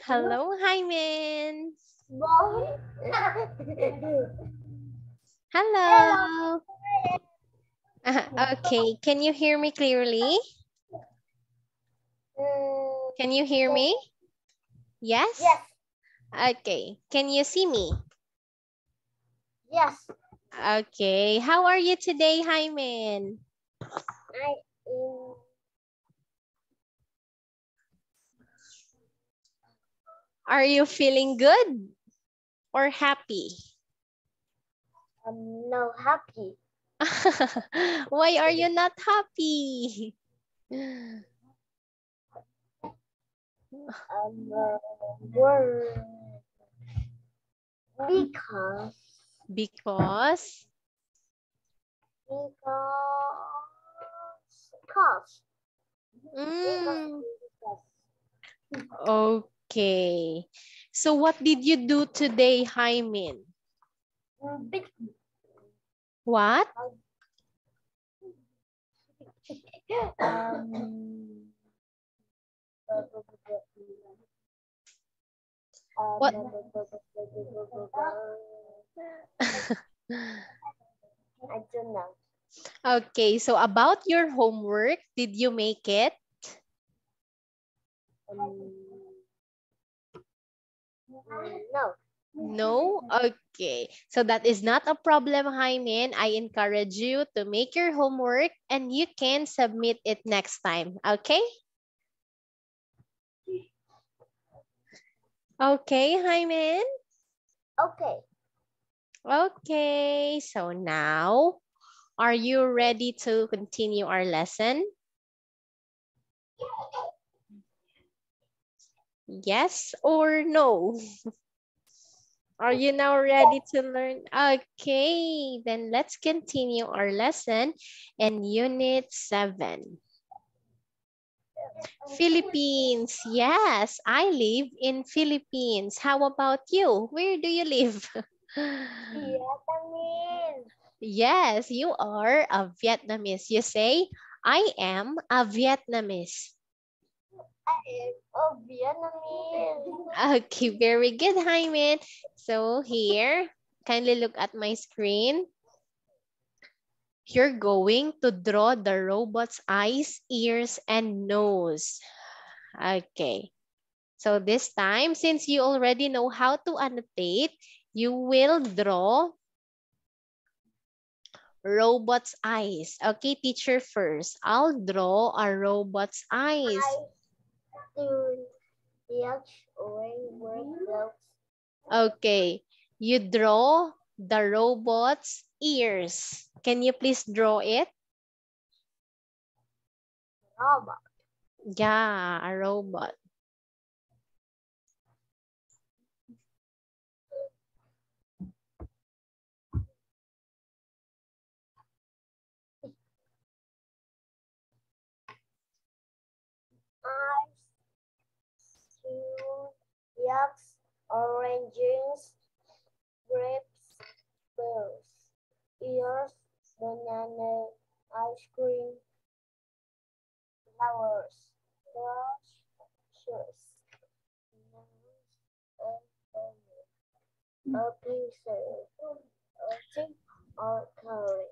Hello, Hyman. Hello. Uh, okay, can you hear me clearly? Can you hear me? Yes? Yes, Okay, can you see me? yes. Okay, how are you today, Hyman? I Are you feeling good or happy? I'm now happy. Why are you not happy? Um, uh, worried because Because because Mm, okay. So what did you do today, Hyman? What? um What? I don't know. Okay, so about your homework, did you make it? Um, no. No? Okay. So that is not a problem, Hyman. I encourage you to make your homework and you can submit it next time. Okay? Okay, Hyman? Okay. Okay, so now, are you ready to continue our lesson? Yes or no? Are you now ready to learn? Okay, then let's continue our lesson in Unit 7. Philippines. Yes, I live in Philippines. How about you? Where do you live? Vietnamese. Yes, you are a Vietnamese. You say, I am a Vietnamese. I am a Vietnamese. Okay, very good, Hyman. So here, kindly look at my screen. You're going to draw the robot's eyes, ears, and nose. Okay. So this time, since you already know how to annotate, you will draw robot's eyes. Okay, teacher first. I'll draw a robot's eyes. I do yacht away word clothes. Okay, you draw the robot's ears. Can you please draw it? Robot. Yeah, a robot. Oranges, grapes, pears, ears, banana, ice cream, flowers, brush, shoes, nose, and onion, a pencil, a tick, or curry.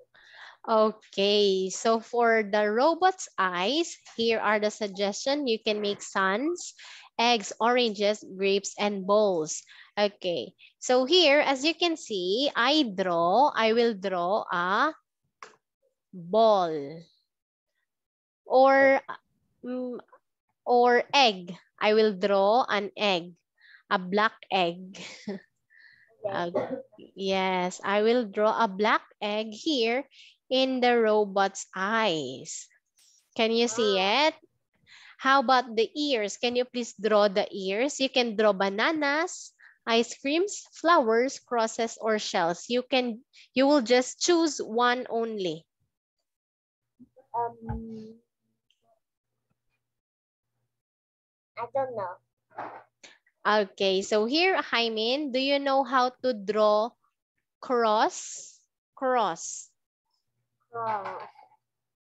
Okay, so for the robot's eyes, here are the suggestions. You can make suns, eggs, oranges, grapes, and balls. Okay, so here, as you can see, I draw, I will draw a ball or, mm, or egg. I will draw an egg, a black egg. Uh, yes, I will draw a black egg here in the robot's eyes. Can you see it? How about the ears? Can you please draw the ears? You can draw bananas, ice creams, flowers, crosses, or shells. You can, you will just choose one only. Um, I don't know. Okay, so here, Hyman, do you know how to draw cross? Cross. Cross.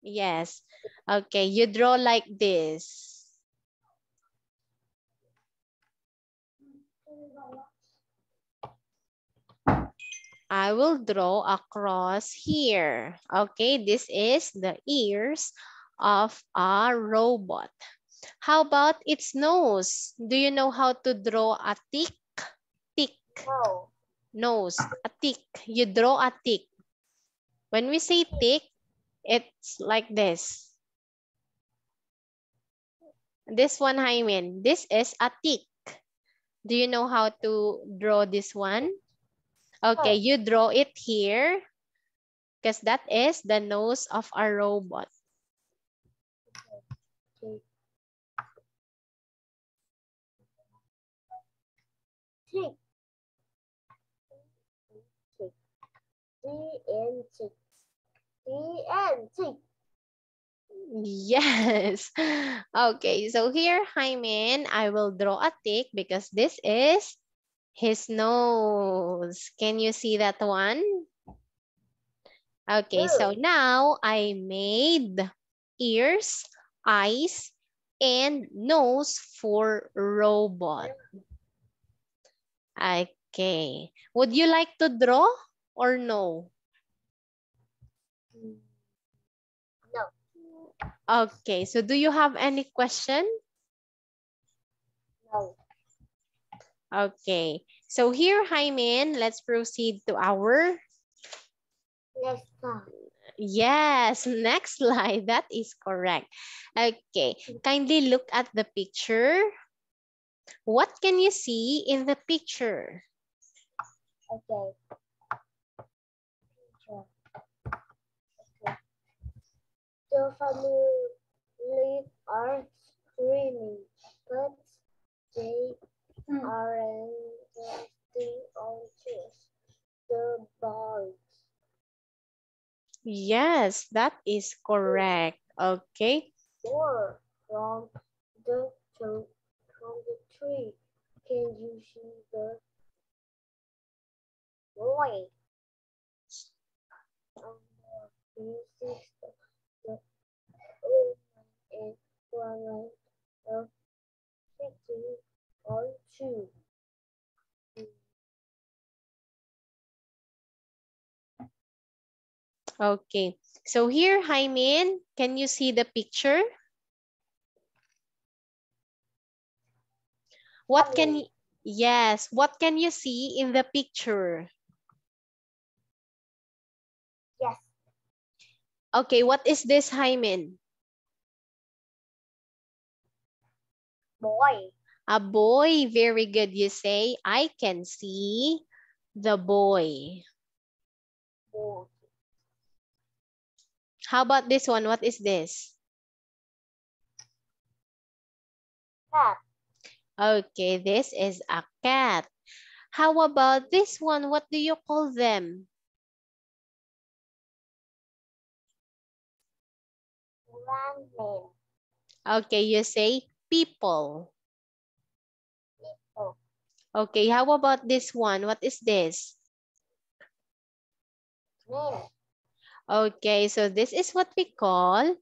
Yes. Okay, you draw like this. I will draw across here. Okay, this is the ears of a robot. How about its nose? Do you know how to draw a tick? Tick. No. Nose, a tick. You draw a tick. When we say tick, it's like this. This one, Hymen, this is a tick. Do you know how to draw this one? Okay, oh. you draw it here because that is the nose of a robot. Okay. Tick. Tick. D and tick. D and tick. Yes. Okay, so here, Hymen, I will draw a tick because this is his nose. Can you see that one? Okay, so now I made ears, eyes, and nose for robot. Okay. Would you like to draw or no? No. Okay, so do you have any question? No. Okay, so here, Hymen, let's proceed to our, Next one. yes, next slide. That is correct. Okay, kindly look at the picture. What can you see in the picture? Okay. Picture. Okay. The family are screaming, but they aren't sitting on chairs. The boys. Yes, that is correct. Okay, Or from the from the tree. Can you see the boy? Um, this is the, the old man and woman of sitting on two. okay. So here, Hymen, can you see the picture? What can yes, what can you see in the picture? Yes, Okay, what is this, Hymen? boy. A boy, very good. You say, I can see the boy. Boy. How about this one? What is this? Cat. Okay, this is a cat. How about this one? What do you call them? Okay, you say people. Okay, how about this one? What is this? Men. Okay, so this is what we call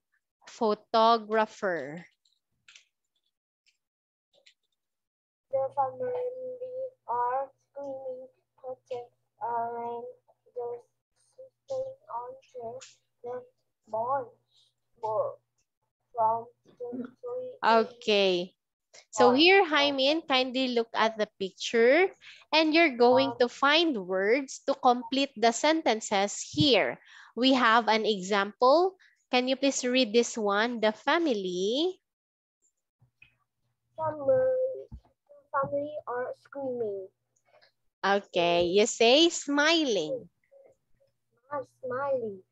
photographer. The family are screaming, protect around the sitting on. The were from the tree. Okay. So here, Hymen, kindly look at the picture and you're going to find words to complete the sentences here. We have an example. Can you please read this one? The family. Family, family are screaming, Okay, you say smiling. are smiling.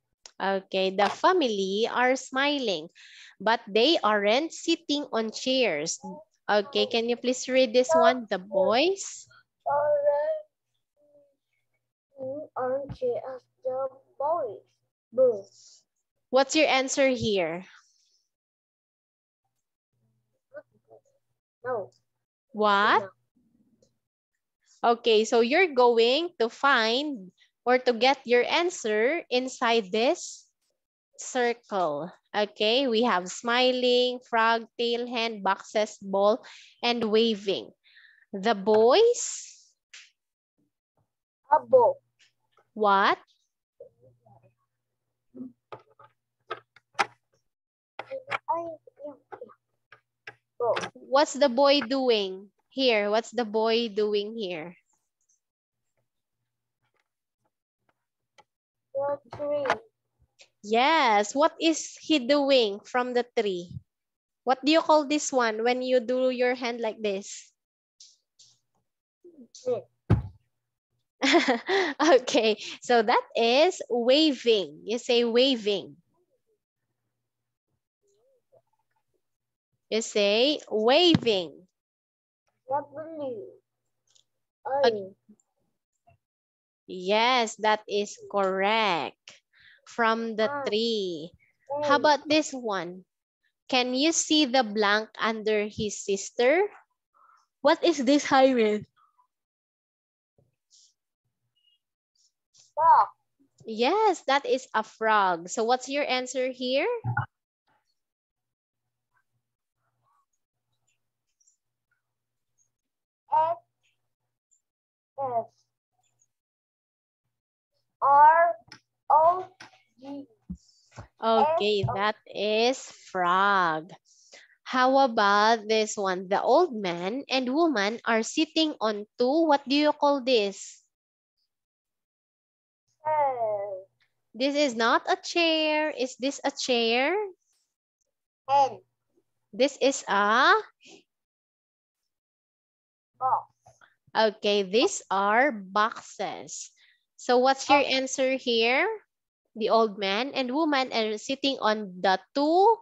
Okay, the family are smiling, but they aren't sitting on chairs. Okay, can you please read this one? The boys. The boys. What's your answer here? No. What? Okay, so you're going to find or to get your answer inside this circle. Okay, we have smiling, frog, tail, hand, boxes, ball, and waving. The boys, A book. what? Ay, yeah, yeah. Book. What's the boy doing here? What's the boy doing here? Tree. Yes, what is he doing from the tree? What do you call this one when you do your hand like this? Okay, so that is waving. You say waving. You say waving. I. Yes, that is correct. From the Ah. tree. How about this one? Can you see the blank under his sister? What is this, Jaime? Frog. Yes, that is a frog. So what's your answer here? F. S. R. O. Okay, oh. that is frog. How about this one? The old man and woman are sitting on two. What do you call this? This is not a chair. Is this a chair? This is a... Box. Okay, these are boxes. So what's your answer here? The old man and woman are sitting on the two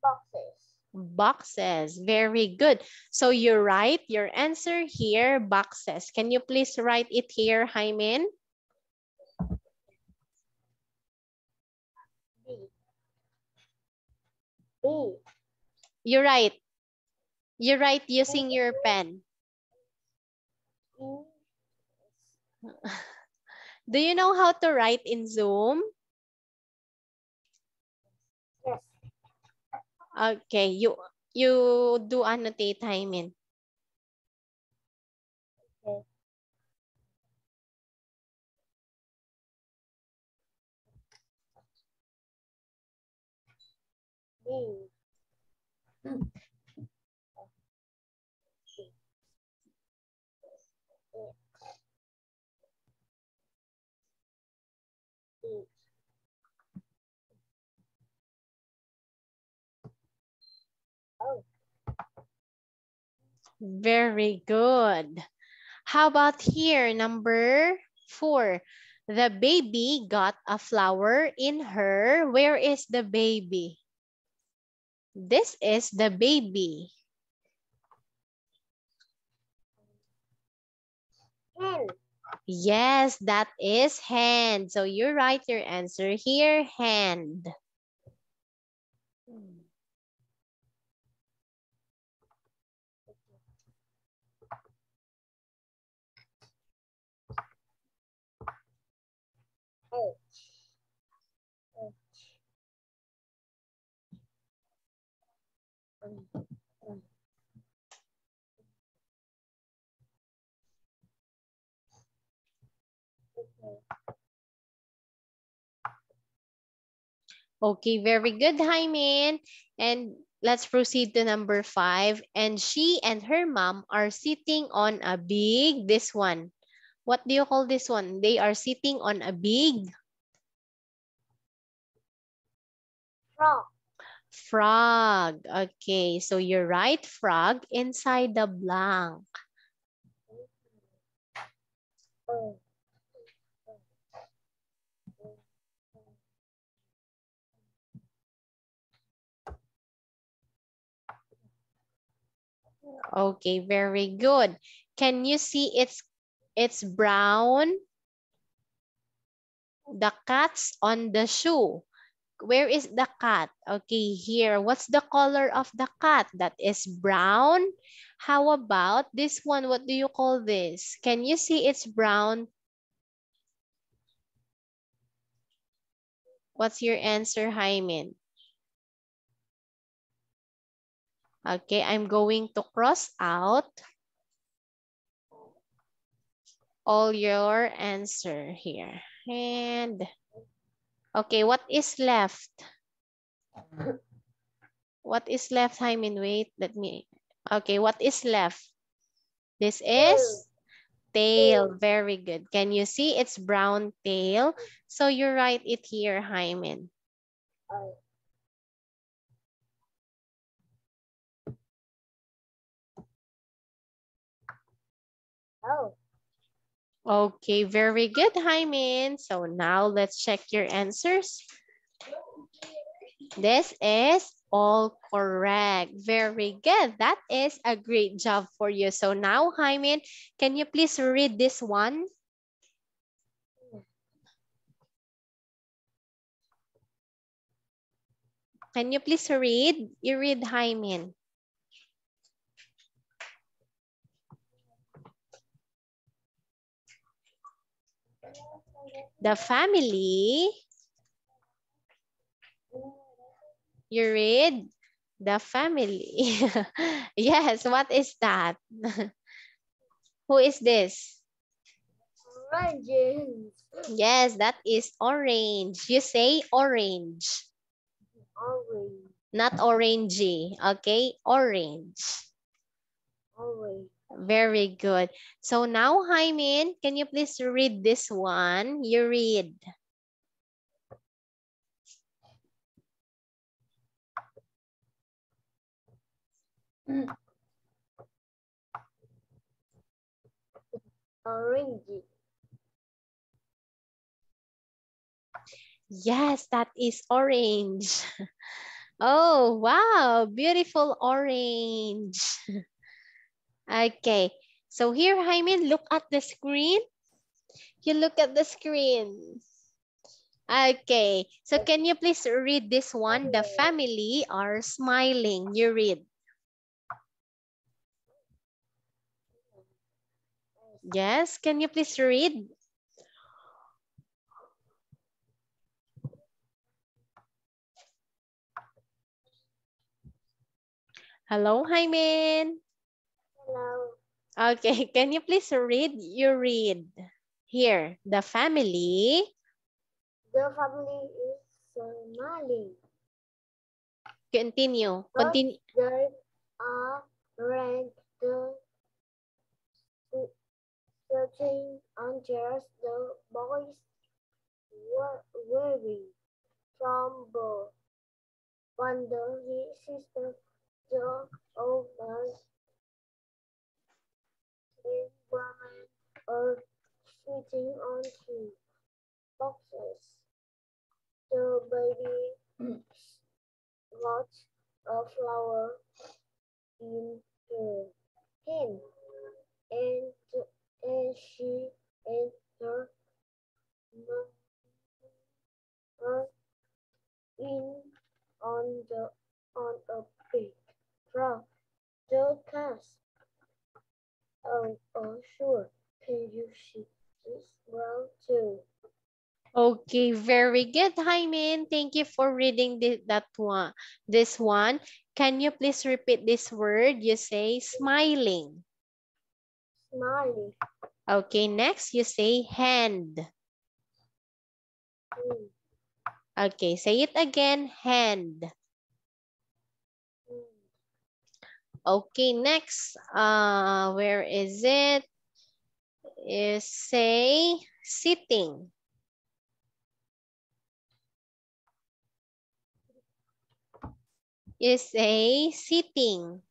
Boxes. boxes. Very good. So you write your answer here, boxes. Can you please write it here, Hyman? B. B. You write. You write using your pen. Do you know how to write in Zoom? Yes. Okay, you you do annotate, Hyman. Okay. B. E. Oh, Very good. How about here, number four? The baby got a flower in her. Where is the baby? This is the baby. hen. Yes, that is hand. So you write your answer here, hand. H. Okay, very good, Hyman. And let's proceed to number five. And she and her mom are sitting on a big, this one. What do you call this one? They are sitting on a big Frog. frog. Okay, so you write frog inside the blank. Oh. Okay, very good. Can you see it's it's brown? The cat's on the shoe. Where is the cat? Okay, here. What's the color of the cat? That is brown. How about this one? What do you call this? Can you see it's brown? What's your answer, Hyman? Okay, I'm going to cross out all your answer here. And, okay, what is left? What is left, Hyman? Wait, let me, okay, what is left? This is tail. Very good. Can you see it's brown tail? So you write it here, Hyman. Oh. Okay, very good, Hyman. So now let's check your answers. This is all correct. Very good. That is a great job for you. So now, Hyman, can you please read this one? Can you please read? You read, Hyman. The family You read the family. yes, what is that? Who is this? Oranges. Yes, that is orange. You say orange. Orange. Not orangey, okay? Orange. Orange. Very good. So now, Hyman, can you please read this one? You read. Orange. Yes, that is orange. Oh, wow. Beautiful orange. Okay. So here, Jaime, look at the screen. You look at the screen. Okay. So can you please read this one? The family are smiling. You read. Yes, can you please read? Hello, Hyman. Okay, can you please read? You read. Here, the family. The family is smiling. Continue. Continue. There are red the searching on chairs. The boys were wearing from the wonder his sister the old man and woman are sitting on two boxes. The baby got a flower in her hand and, and she and her mother in on the on a big from the cast. Oh, oh, sure. Can you see this well too? Okay, very good, Hyman. Thank you for reading the, that one. This one. Can you please repeat this word? You say smiling. Smiling. Okay, next you say hand. Mm, Okay, say it again, hand. mm. Okay, next, uh, where is it? Is say sitting. You say sitting.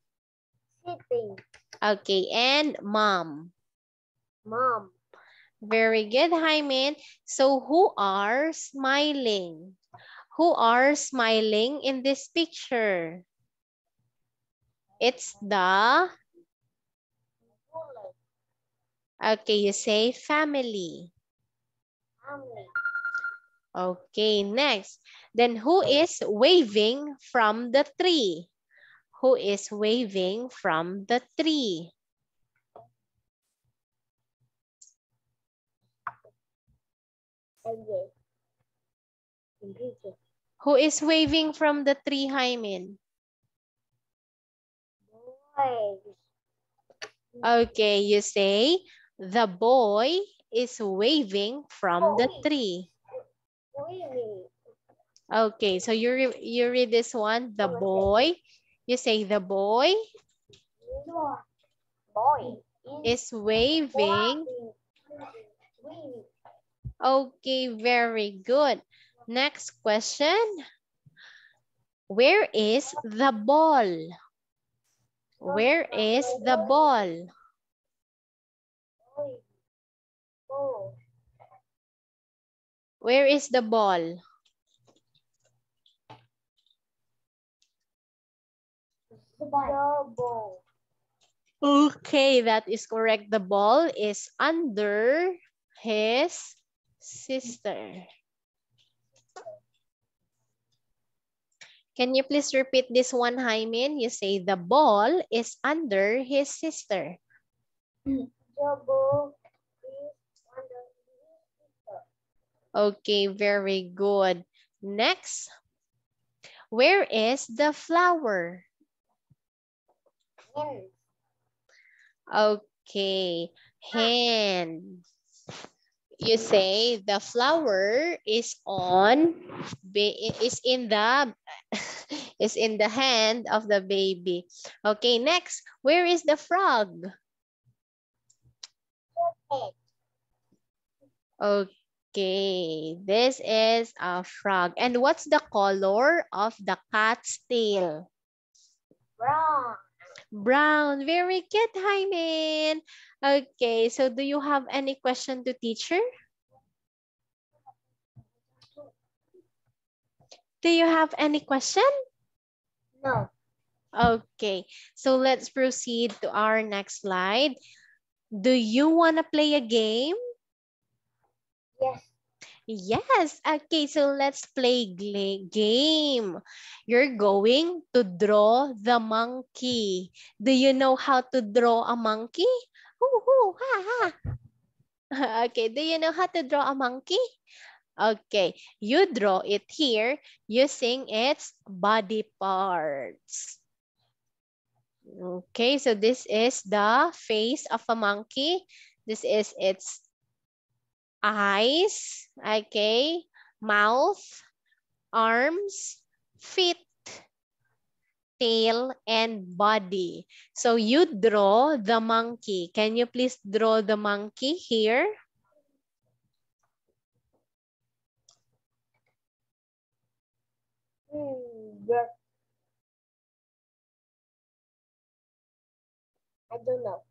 Sitting. Okay, and mom. Mom. Very good, Hyman. So who are smiling? Who are smiling in this picture? It's the, okay, you say family. Family. Okay, next. Then who is waving from the tree? Who is waving from the tree? Who is waving from the tree, Hymin? Okay, you say the boy is waving from the tree. Waving. Okay, so you re you read this one, the boy. You say the boy Boy is waving. Waving. Okay, very good. Next question. Where is the ball? Where is the ball? Where is the ball? Okay, that is correct. The ball is under his sister. Can you please repeat this one, Hymin? You say the ball is under his sister. Double is under Okay, very good. Next, where is the flower? in Okay, ah. hand. You say the flower is on, is in the, is in the hand of the baby. Okay, next, where is the frog? Okay, this is a frog. And what's the color of the cat's tail? Brown. Brown. Very good, Hyman. Okay, so do you have any question to teacher? Do you have any question? No. Okay, so let's proceed to our next slide. Do you want to play a game? Yes. Yes. Okay, so let's play game. You're going to draw the monkey. Do you know how to draw a monkey? Hoo, hoo, ha, ha. Okay, do you know how to draw a monkey? Okay, you draw it here using its body parts. Okay, so this is the face of a monkey. This is its eyes, okay, mouth, arms, feet, tail, and body. So you draw the monkey. Can you please draw the monkey here? Hmm. I don't know.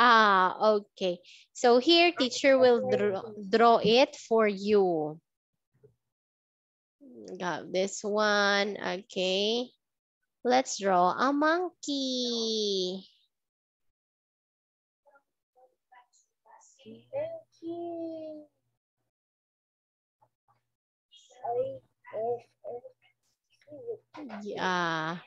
Ah, okay. So here, teacher will draw, draw it for you. Got this one, okay. Let's draw a monkey. F Yeah.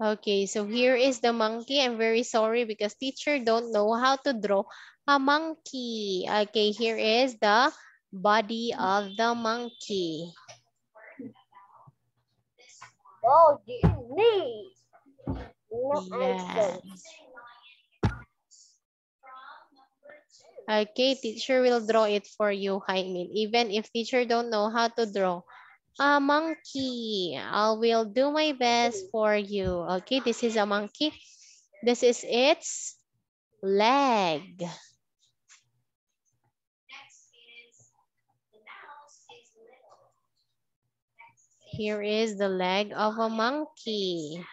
Okay, so here is the monkey. I'm very sorry because teacher don't know how to draw a monkey. Okay, here is the body of the monkey. Oh. No Yes. Okay, teacher will draw it for you, Hymin. Even if teacher don't know how to draw a monkey, I will do my best for you. Okay, this is a monkey. This is its leg. Here is the leg of a monkey.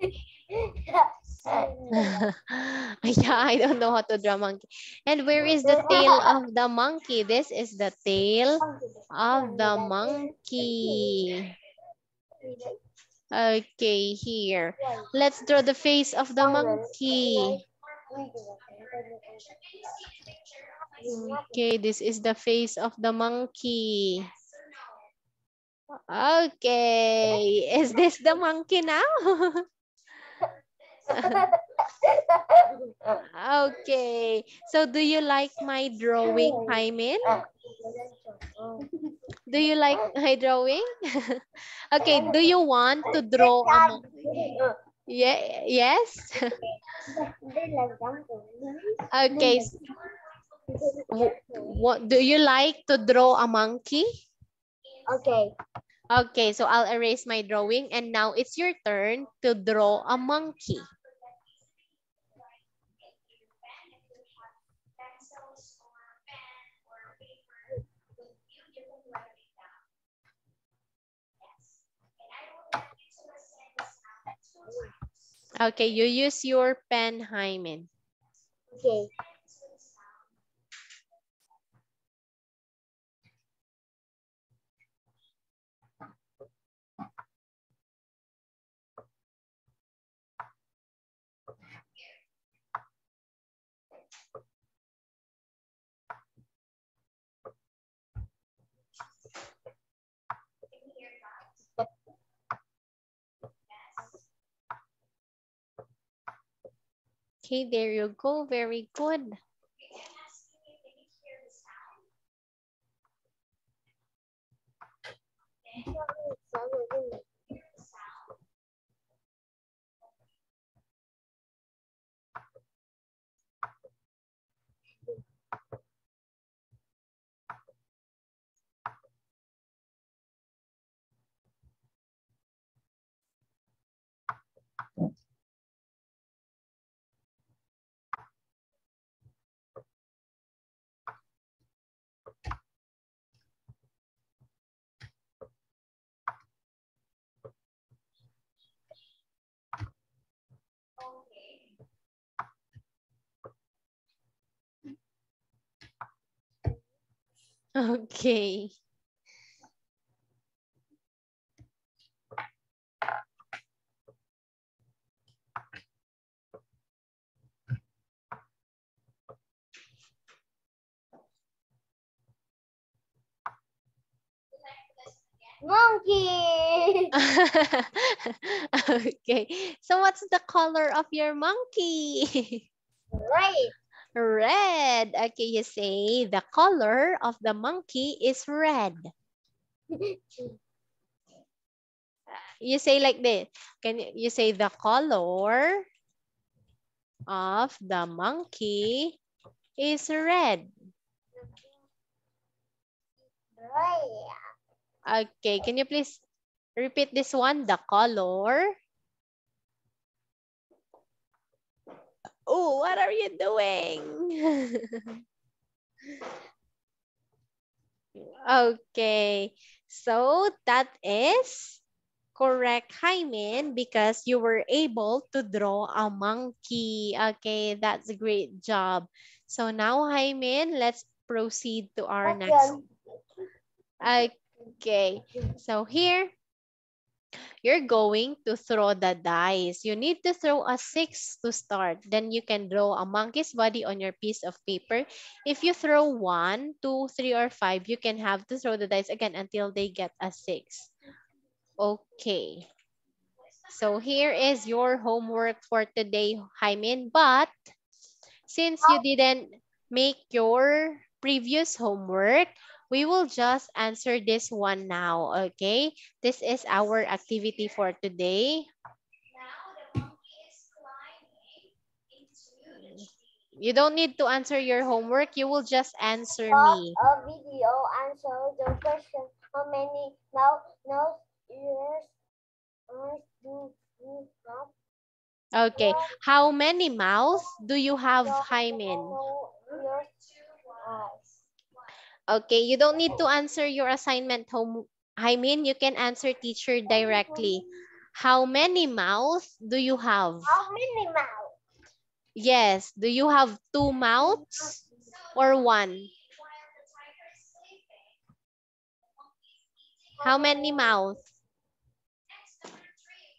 yeah, I don't know how to draw monkey. And where is the tail of the monkey? This is the tail of the monkey. Okay, here. Let's draw the face of the monkey. Okay, this is the face of the monkey. Okay, is this the monkey now? okay, so do you like my drawing, Hymin? Do you like my drawing? okay, do you want to draw a Yeah, yes. okay. What do you like to draw a monkey? Okay. Okay, so I'll erase my drawing and now it's your turn to draw a monkey. Okay, you use your pen, Hyman. Okay. Okay, there you go. Very good. Okay. Monkey. okay. So what's the color of your monkey? Right. Red. Okay, you say the color of the monkey is red. You say like this. Can you, you say the color of the monkey is red. Okay, can you please repeat this one? The color. Oh, what are you doing? okay, so that is correct, Hyman, because you were able to draw a monkey. Okay, that's a great job. So now, Hyman, let's proceed to our next. Okay, so here, you're going to throw the dice. You need to throw a six to start. Then you can draw a monkey's body on your piece of paper. If you throw one, two, three, or five, you can have to throw the dice again until they get a six. Okay. So here is your homework for today, Hyman. But since you oh. didn't make your previous homework, we will just answer this one now, okay? This is our activity for today. You don't need to answer your homework. You will just answer me. A video answer the question. How many now now ears ears do you have? Okay. How many mouths do you have, No, Hyman? no ears, eyes. Okay, you don't need to oh. answer your assignment home. I mean, you can answer teacher oh. directly. How many mouths do you have? How many mouths? Yes. Do you have two mouths or one? How many mouths?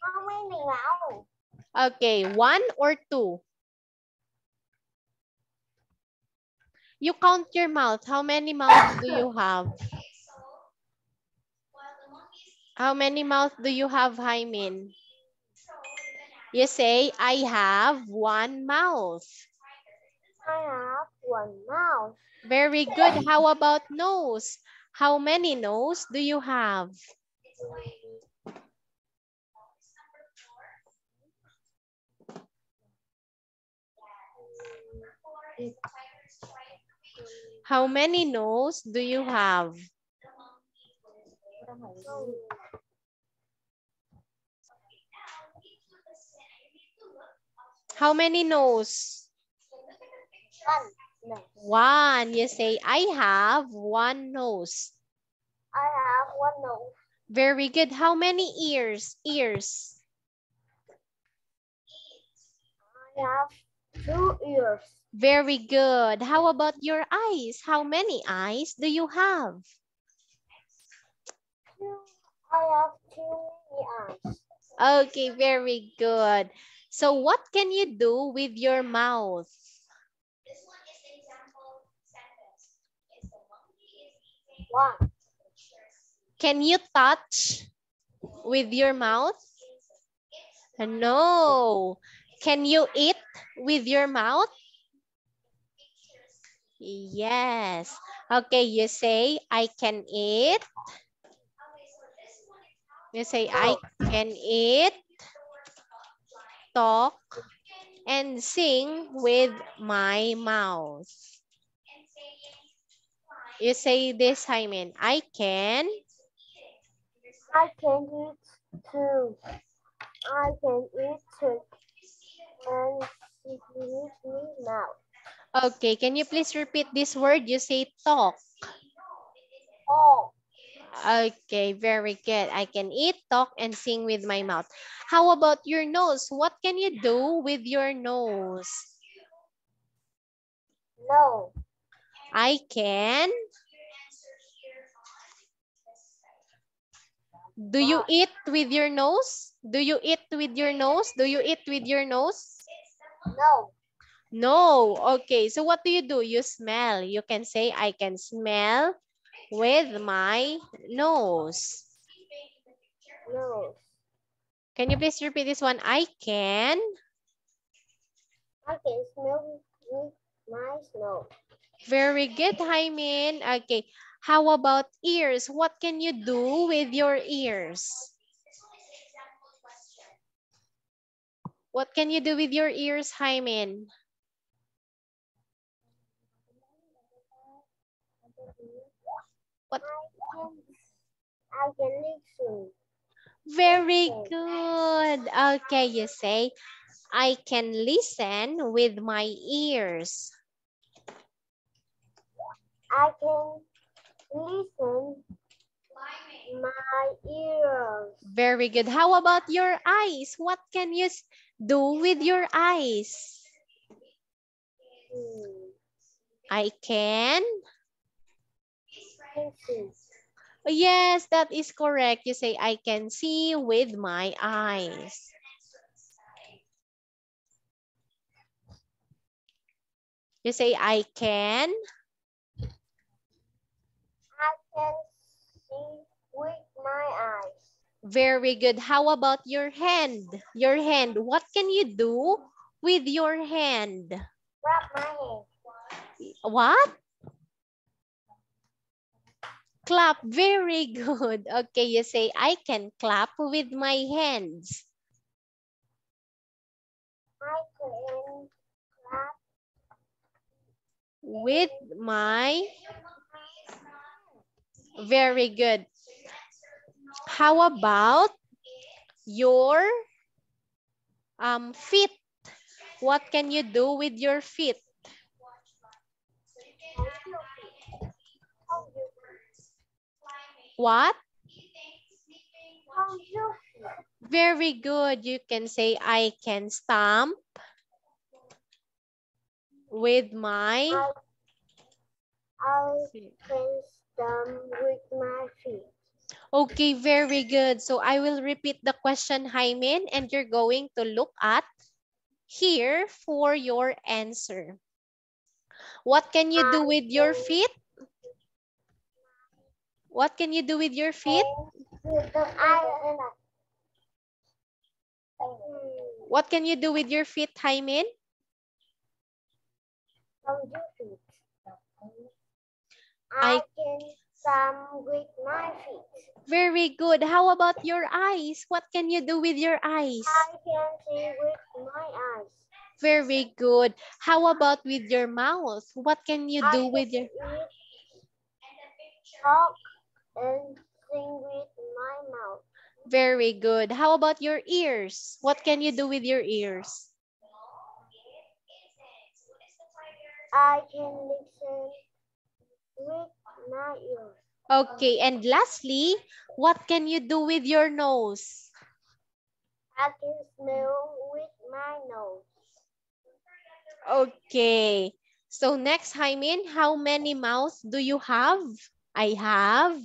How many mouths? Okay, one or two? You count your mouth. How many mouths do you have? How many mouths do you have, Hymin? You say, I have one mouth. I have one mouth. Very good. How about nose? How many nose do you have? How many nose do you have? How many nose? One. One. You say, I have one nose. I have one nose. Very good. How many ears? Ears. I have Very good. How about your eyes? How many eyes do you have? I have two eyes. Okay, very good. So what can you do with your mouth? One. Can you touch with your mouth? No. Can you eat with your mouth? Yes. Okay, you say, I can eat. You say, I can eat, talk, and sing with my mouth. You say this, Hymin. I can. I can eat too. I can eat two. And leaves me now. Okay, can you please repeat this word? You say talk. Oh. Okay, very good. I can eat, talk, and sing with my mouth. How about your nose? What can you do with your nose? No. I can. Do you eat with your nose? Do you eat with your nose? Do you eat with your nose? No. No. Okay, so what do you do? You smell. You can say, I can smell with my nose. No. Can you please repeat this one? I can. I can smell with my nose. Very good, Hymin. Okay. How about ears? What can you do with your ears? What can you do with your ears, Hymin? What? I can, listen. Very good. Okay, you say, I can listen with my ears. I can listen my ears. Very good. How about your eyes? What can you do with your eyes? I can. Can. Yes, that is correct. You say, I can see with my eyes. You say, I can. I can see with my eyes. Very good. How about your hand? Your hand. What can you do with your hand? Rub my hand. What? Clap. Very good. Okay, you say, I can clap with my hands. I can clap With my... Very good. How about your um, feet? What can you do with your feet? What? Very good. You can say, I can stamp with my... I, I can stamp with my feet. Okay, very good. So I will repeat the question, Hymin, and you're going to look at here for your answer. What can you do with your um, feet? What can you do with your feet? With the I. What can you do with your feet, Hymin? How you feel? I, can swim with my feet. Very good. How about your eyes? What can you do with your eyes? I can see with my eyes. Very good. How about with your mouth? What can you do I with your... talk, and sing with my mouth. Very good. How about your ears? What can you do with your ears? I can listen with my ears. Okay, and lastly, what can you do with your nose? I can smell with my nose. Okay. So next, Hymin, how many mouths do you have? I have.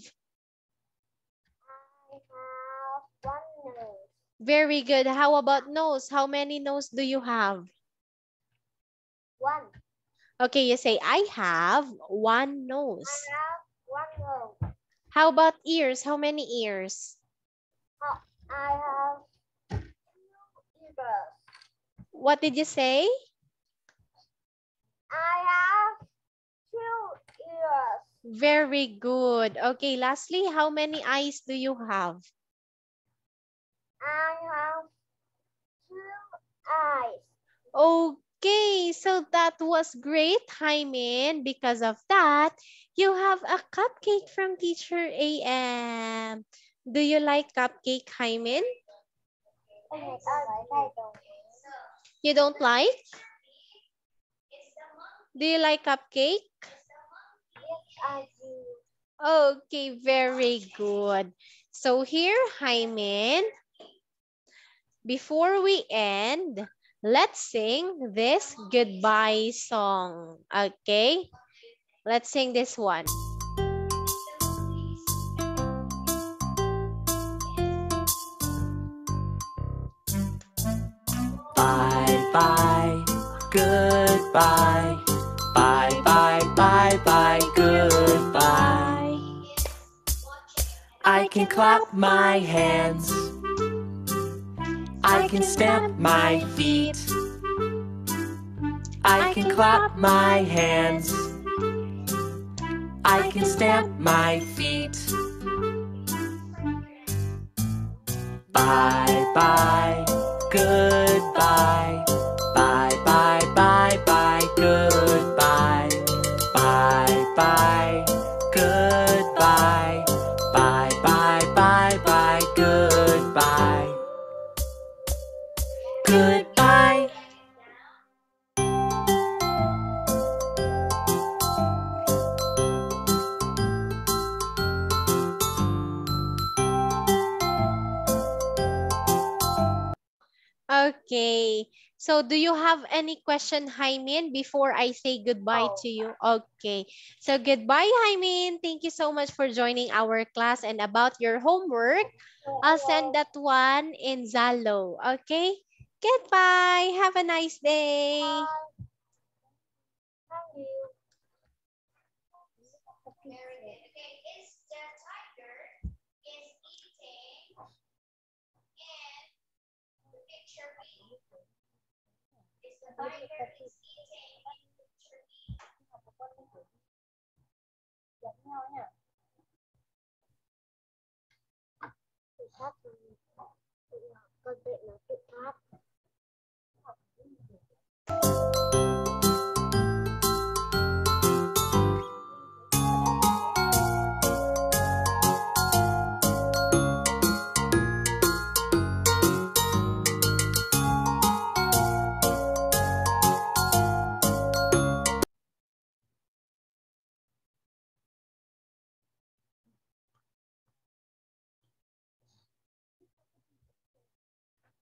I have one nose. Very good. How about nose? How many nose do you have? One. Okay, you say, I have one nose. I one nose. How about ears? How many ears? I have two ears. What did you say? I have two ears. Very good. Okay, lastly, how many eyes do you have? I have two eyes. Okay, so that was great, Hymin. Because of that, you have a cupcake from Teacher AM. Do you like cupcake, Hymin? You don't like? Do you like cupcake? Yes, I do. Okay, very good. So here, Hymin, before we end, let's sing this goodbye song. Okay? Let's sing this one. Bye bye, goodbye. Bye bye, bye bye, goodbye. I can clap my hands. I can stamp my feet. I can clap my hands. I can stamp my feet. Bye bye, goodbye. So do you have any question, Hymin, before I say goodbye No. to you? Okay. So goodbye, Hymin. Thank you so much for joining our class. And about your homework, I'll send that one in Zalo. Okay? Goodbye. Have a nice day. Thank giống nhau nhỉ tự sát con tệ nó tự sát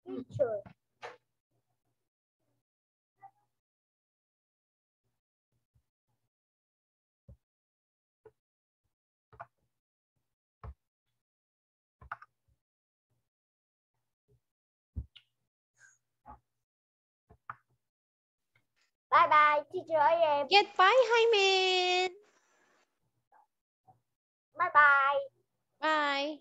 Teacher. Bye bye, teacher AM. Goodbye, Hymin. Bye bye. Bye.